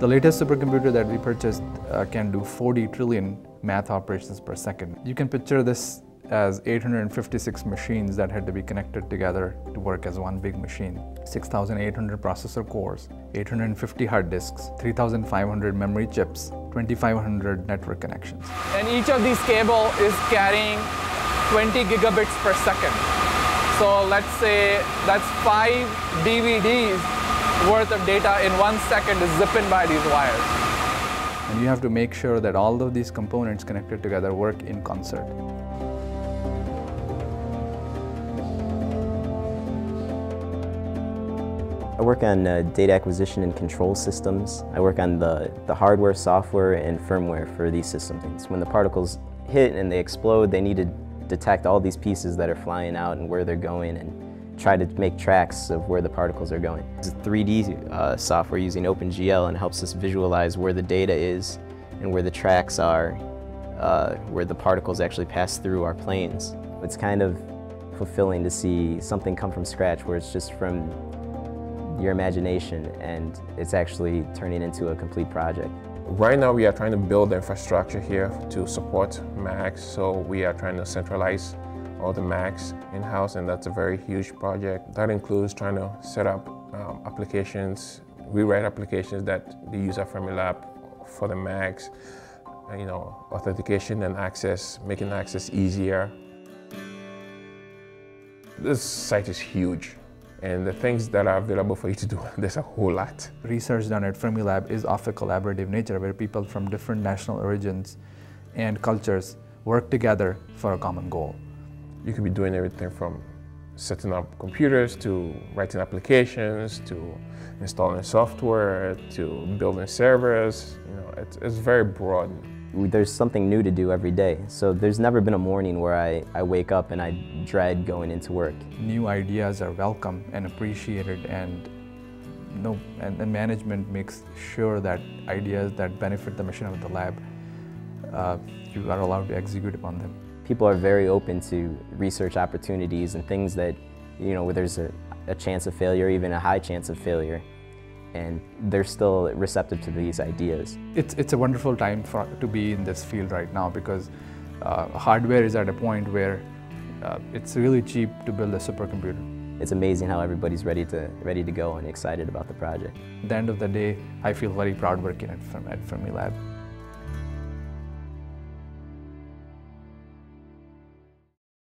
The latest supercomputer that we purchased uh, can do 40 trillion math operations per second. You can picture this as 856 machines that had to be connected together to work as one big machine. 6,800 processor cores, 850 hard disks, 3,500 memory chips, 2,500 network connections. And each of these cable is carrying 20 gigabits per second. So let's say that's five DVDs worth of data in one second is zipping by these wires. And you have to make sure that all of these components connected together work in concert. I work on uh, data acquisition and control systems. I work on the, the hardware, software, and firmware for these systems. When the particles hit and they explode, they need to detect all these pieces that are flying out and where they're going and try to make tracks of where the particles are going. It's a 3D uh, software using OpenGL and helps us visualize where the data is and where the tracks are, uh, where the particles actually pass through our planes. It's kind of fulfilling to see something come from scratch where it's just from your imagination and it's actually turning into a complete project. Right now we are trying to build the infrastructure here to support Macs, so we are trying to centralize all the Macs in-house and that's a very huge project. That includes trying to set up um, applications, rewrite applications that they use at Fermilab for the Macs, you know, authentication and access, making access easier. This site is huge. And the things that are available for you to do, there's a whole lot. Research done at Fermilab is of a collaborative nature where people from different national origins and cultures work together for a common goal. You could be doing everything from setting up computers to writing applications to installing software to building servers. You know, it's, it's very broad there's something new to do every day. So there's never been a morning where I, I wake up and I dread going into work. New ideas are welcome and appreciated and no, and, and management makes sure that ideas that benefit the mission of the lab, uh, you are allowed to execute upon them. People are very open to research opportunities and things that, you know, where there's a, a chance of failure, even a high chance of failure and they're still receptive to these ideas. It's, it's a wonderful time for, to be in this field right now because uh, hardware is at a point where uh, it's really cheap to build a supercomputer. It's amazing how everybody's ready to, ready to go and excited about the project. At the end of the day, I feel very proud working at, at Fermilab.